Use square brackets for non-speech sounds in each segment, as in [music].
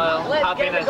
smile, Let's happiness.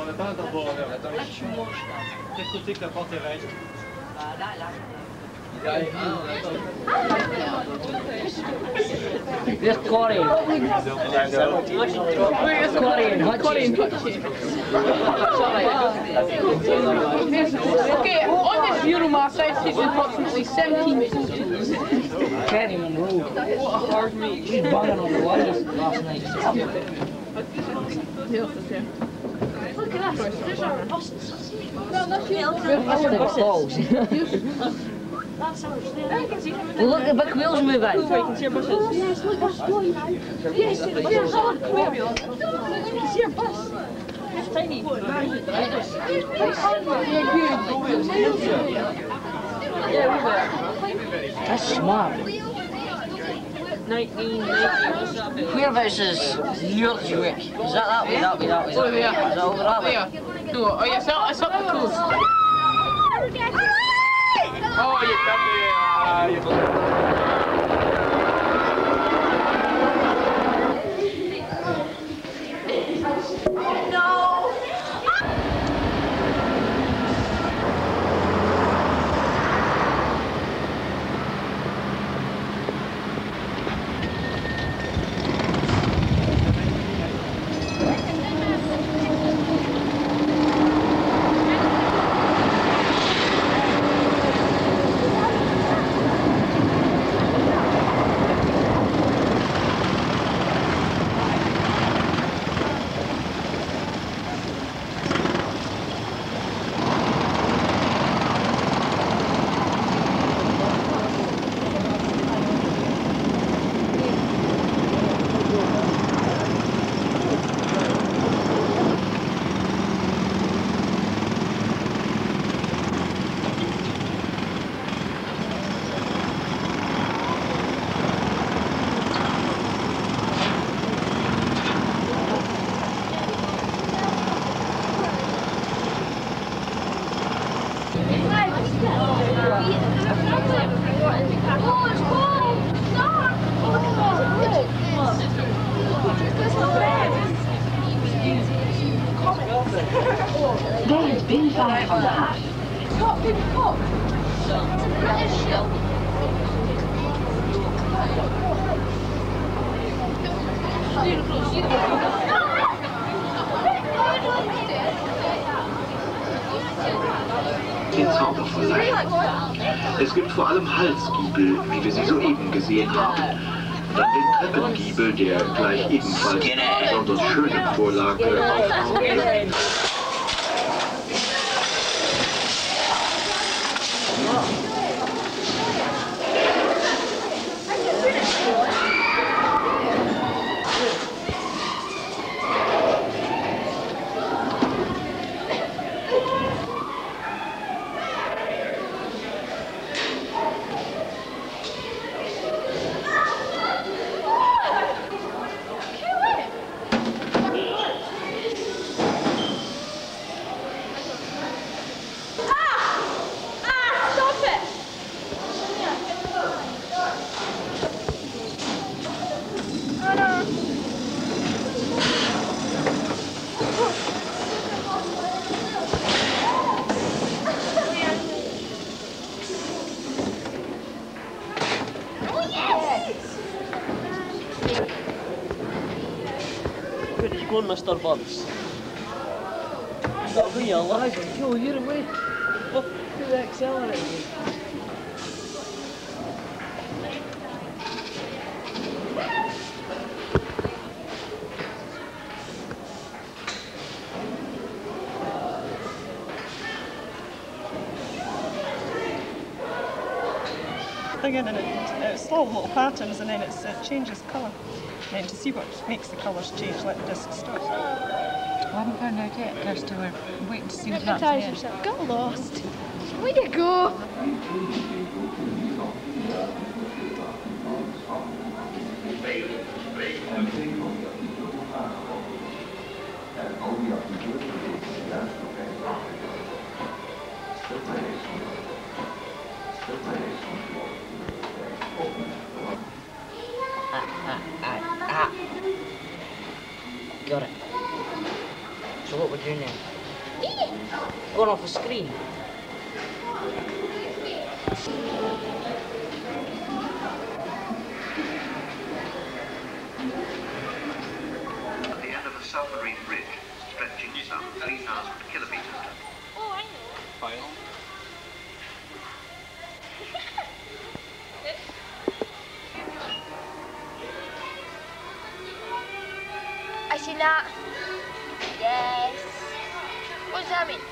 On n'a pas un tambour en. Attends, quel côté que la porte est Là, là. Il arrive, Okay, on this Euromar is approximately 17. What a hard meet. She's on the wires last night. Look at that. There's our That's the balls. Look, the wheels moving. Yes, look, that's you can see bus. It's tiny. That's smart. Whereabouts is Yorkswick? Is that that way, that way, that way? Over there. Is that over that way? There. No, oh yeah, it's up, it's up the coast. Oh, you come there. Ah, you Five on the hat. British ship. den Zauber verleihen. Es gibt vor allem Halsgiebel, wie wir sie soeben gesehen haben. Dann den Treppengiebel, der gleich ebenfalls besonders schönen Vorlage aufkommt. Mr. Buds? That'll be alive. Yo, you're away. Look at the accelerator. thing in and it, it's all little patterns and then it's, it changes colour. And then to see what makes the colours change, let the disc stop. I haven't found out yet, Kirsty. We're waiting to see what happens. Hypnotise yourself. Get lost. Where you go? Ah, ah, ah, ah, Got it. So what we're doing now? Going off the screen. At the end of a submarine bridge, stretching some 3,000 kilometers Yes. What does that mean?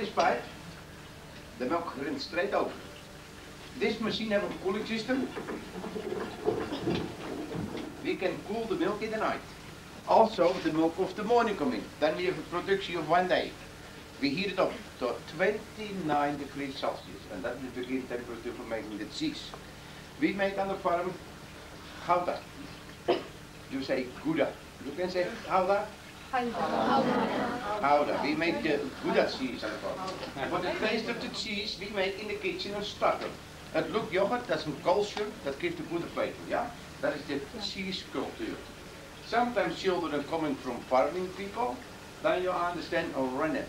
This pipe, the milk runs straight over. This machine have a cooling system. We can cool the milk in the night. Also, the milk of the morning come in. Then we have a production of one day. We heat it up to 29 degrees Celsius, and that is the begin temperature for making the cheese. We make on the farm gouda. You say gouda. You can say gouda. Gouda. We make the gouda cheese the farm. And for the taste of the cheese, we make in the kitchen a starter. Het look yoghurt, that's some culture, that gives the good flavor, yeah? That is the cheese culture. Sometimes children are coming from farming people, then you understand a rennet.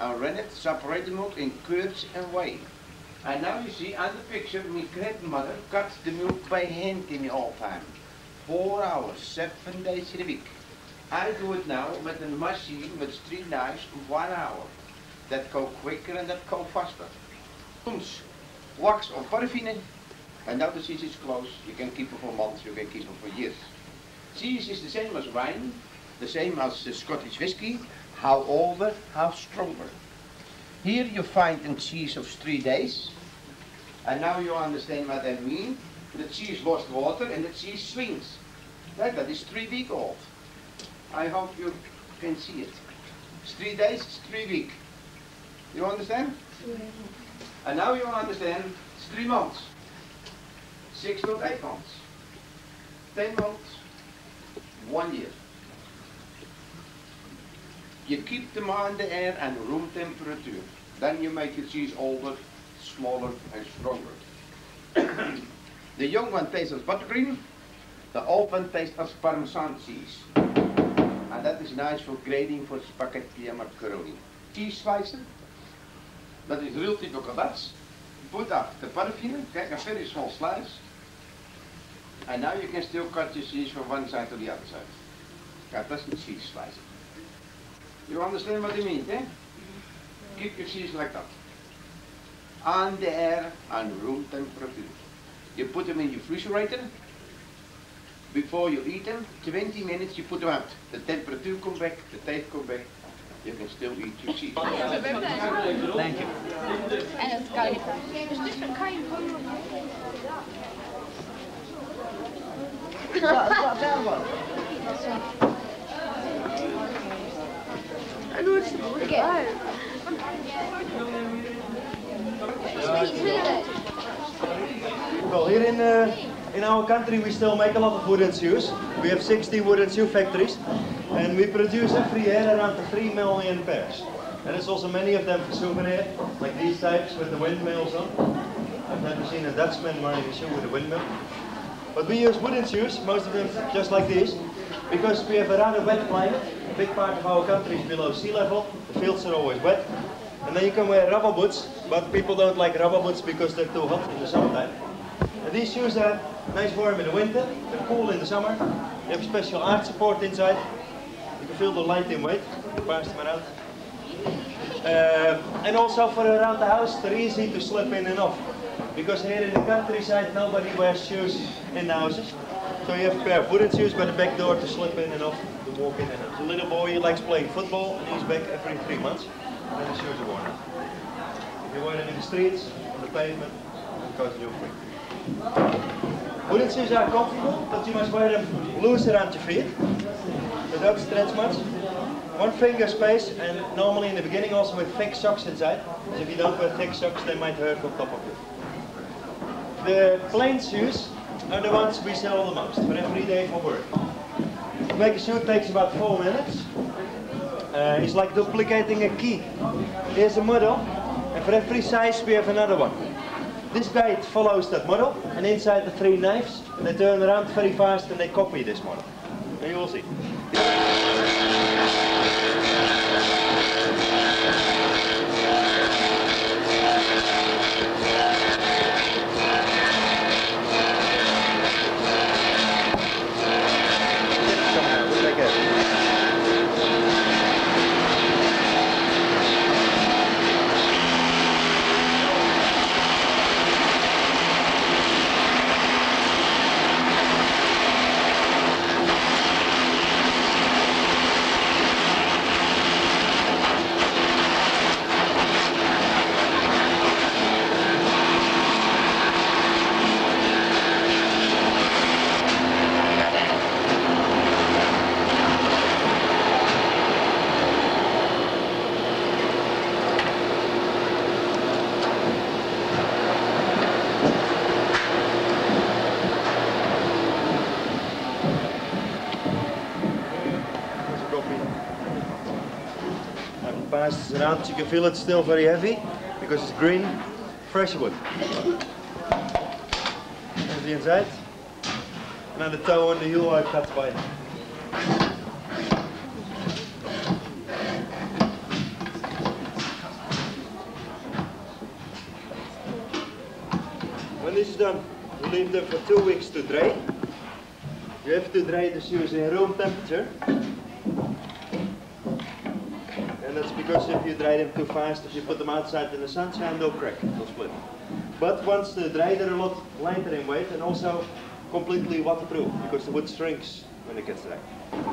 A rennet separated milk in curds and whey. And now you see on the picture, my grandmother cuts the milk by hand in the old time. Four hours, seven days in a week. I do it now with a machine with three knives, one hour. That go quicker and that go faster. Soms wax or paraffin, and now the cheese is closed. You can keep it for months, you can keep it for years. Cheese is the same as wine, the same as the Scottish whiskey. How older, how stronger. Here you find a cheese of three days, and now you understand what I mean. The cheese lost water and the cheese swings. Right, that is three week old. I hope you can see it. It's three days, it's three week. You understand? And now you understand it's three months. Six to eight months. Ten months. One year. You keep them on the air and room temperature. Then you make the cheese older, smaller and stronger. [coughs] the young one tastes as buttercream. The old one tastes as parmesan cheese. That is nice for grading for spaghetti and macaroni. Cheese slicing. Dat is real typical Dutch. Put up the paraffin, get a very small slice. And now you can still cut your cheese from one side to the other side. That doesn't cheese slice. You understand what I mean, eh? Keep your cheese like that. On the air and room temperature. You put them in your refrigerator. Before you eat them, 20 minutes you put them out. The temperature come back, the taste come back. You can still eat your cheese. Thank you. En het kan je. Dus dit kan je gewoon. Well, here in uh, in our country we still make a lot of wooden shoes. We have 60 wooden shoe factories, and we produce every year around 3 million pairs. And there's also many of them for souvenir, like these types with the windmills on. I've never seen a Dutchman wearing a shoe with a windmill. But we use wooden shoes, most of them just like these, because we have a rather wet climate. A big part of our country is below sea level. The fields are always wet. And then you can wear rubber boots, but people don't like rubber boots because they're too hot in the summertime. And these shoes are nice warm in the winter, they're cool in the summer. They have special arch support inside. You can feel the light in weight. Pass them out. Uh, and also for around the house, they're easy to slip in and off. Because here in the countryside, nobody wears shoes in the houses. So you have a pair of wooden shoes by the back door to slip in and off, to walk in and out. The little boy, he likes playing football, and he's back every three months, and the shoes are worn out. If you wear them in the streets, on the pavement, it goes real quick. Wooden shoes are comfortable, must wear them loose around your feet. without stretch much. One finger space, and normally in the beginning also with thick socks inside. So if you don't wear thick socks, they might hurt on top of you. The plain shoes are the ones we sell the most for every day for work. To make a shoe takes about four minutes. Uh, it's like duplicating a key. Here's a model, and for every size we have another one. This guide follows that model, and inside the three knives, they turn around very fast and they copy this model. You will see. Nice round. You can feel it's still very heavy because it's green, fresh wood. There's the inside. And then the toe and the heel are cut by When this is done, we leave them for two weeks to dry. You have to dry the shoes in room temperature. And that's because if you dry them too fast, if you put them outside in the sunshine, they'll crack, they'll split. But once they're dry, they're a lot lighter in weight and also completely waterproof because the wood shrinks when it gets dry.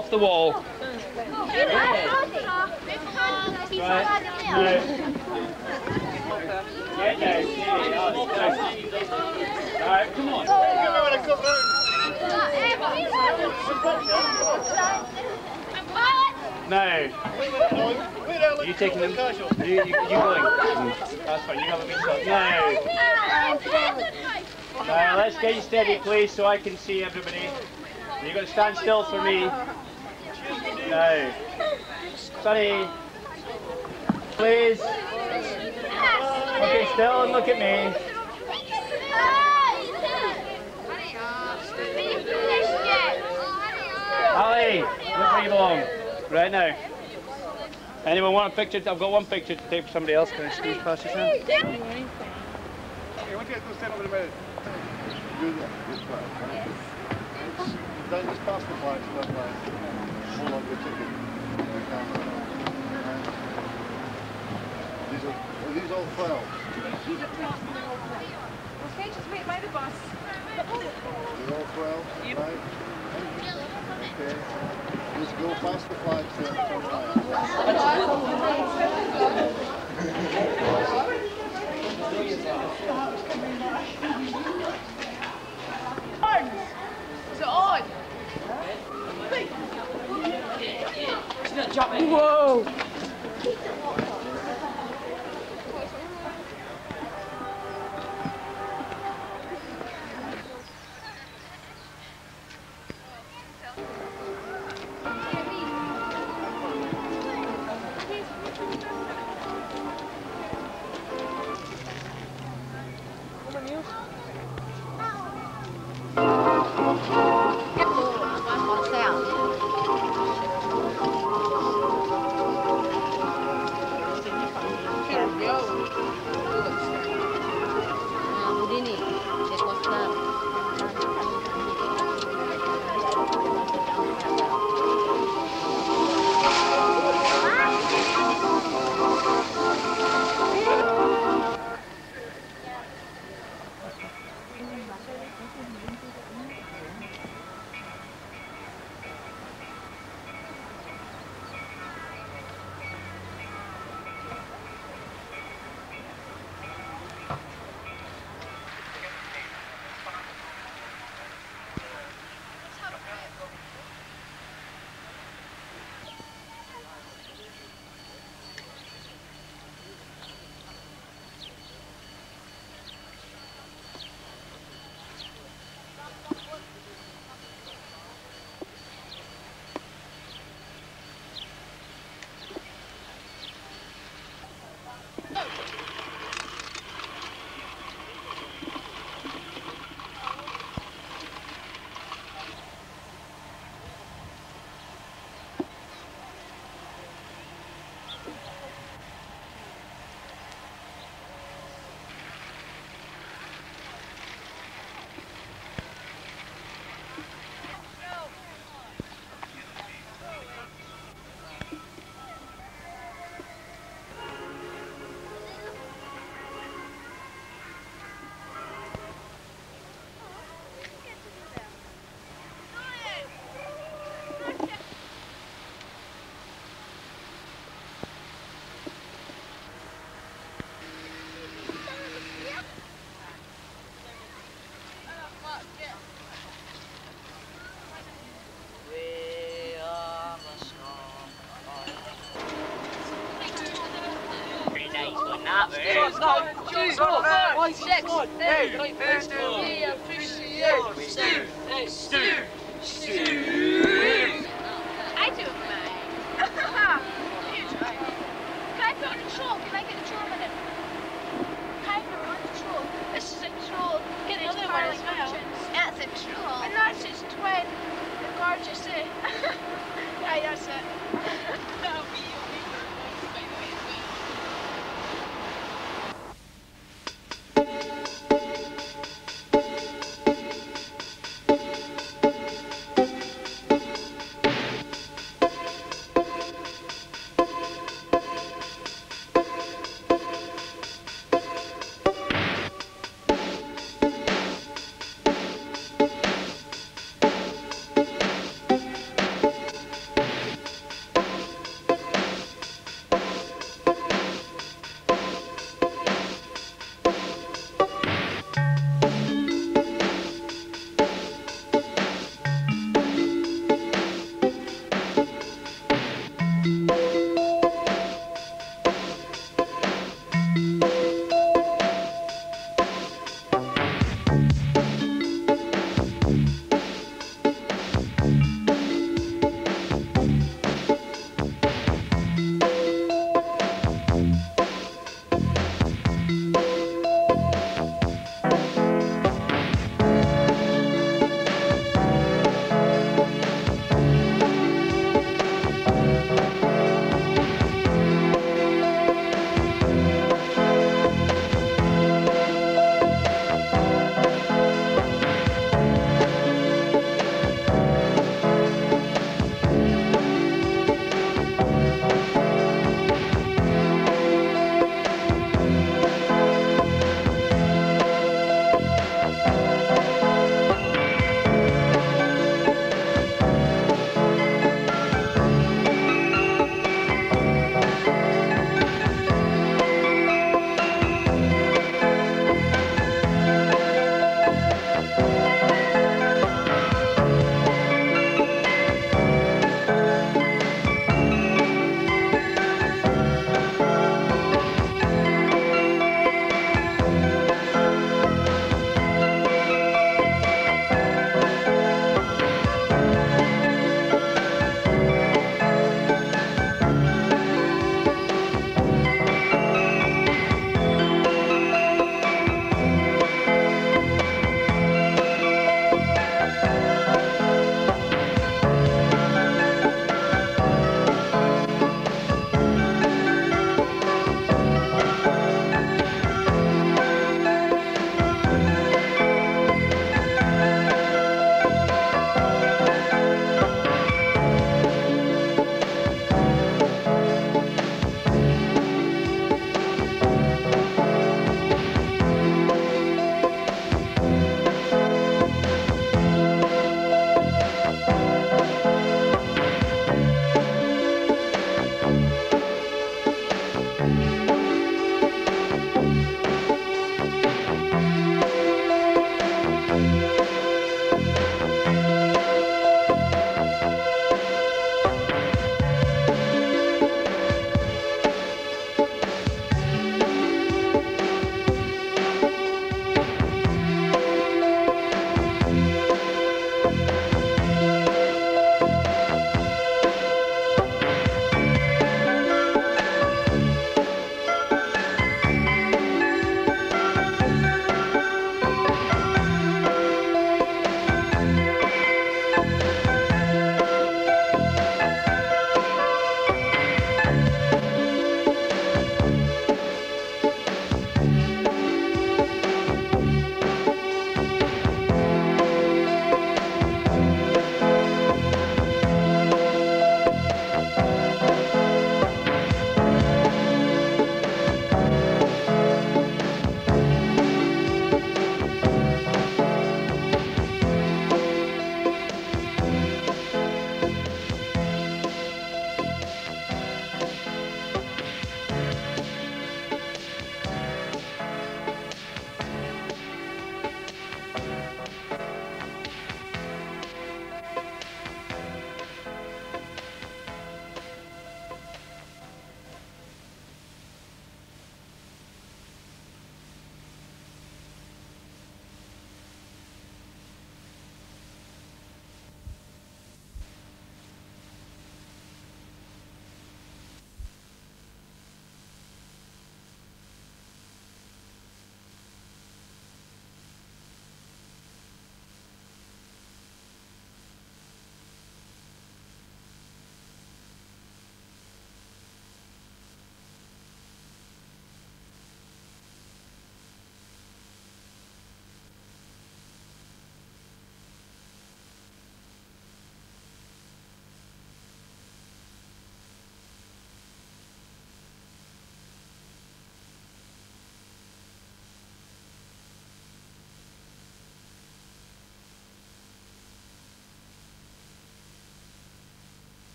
Off the wall. Come on. No. You taking them? You, you, you going? That's fine, you have a big shot. No. No, let's get you steady, please, so I can see everybody. You're going to stand still for me. No. Sonny. Please. Okay, still and look at me. Ali, look where you belong. Right now. Anyone want a picture? I've got one picture to take for somebody else. Can I squeeze past you, son? Hey, don't you go stand over the minute? Do that. Way. Don't just pass the. Hold to your ticket. These are, are these all files? Okay, just wait by the bus. They're all 12? Right. Okay. Just go past the flags there. Come Is it on? Eh? Whoa! Nah, man. No, two, one, six, eight, two, appreciate. Stu, hey, Stu.